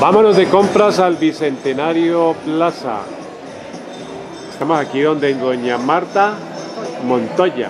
Vámonos de compras al Bicentenario Plaza. Estamos aquí donde Doña Marta Montoya.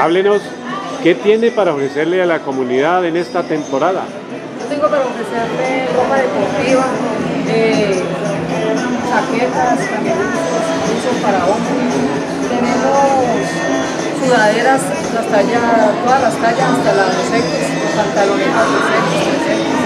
Háblenos, ¿qué tiene para ofrecerle a la comunidad en esta temporada? Yo tengo para ofrecerle ropa deportiva, eh, chaquetas, camisetas, para hombres. Tenemos sudaderas, las tallas, todas las tallas hasta las 2X, pantalones a 2X, 3X.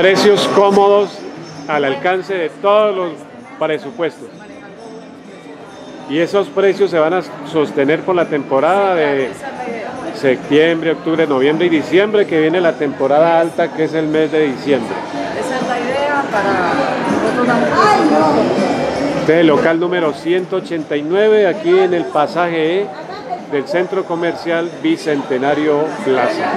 precios cómodos al alcance de todos los presupuestos. Y esos precios se van a sostener por la temporada de septiembre, octubre, noviembre y diciembre, que viene la temporada alta, que es el mes de diciembre. Esa es la idea para Este es el local número 189, aquí en el pasaje E del Centro Comercial Bicentenario Plaza.